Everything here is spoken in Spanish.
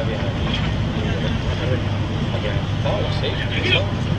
había... ¿Había estado a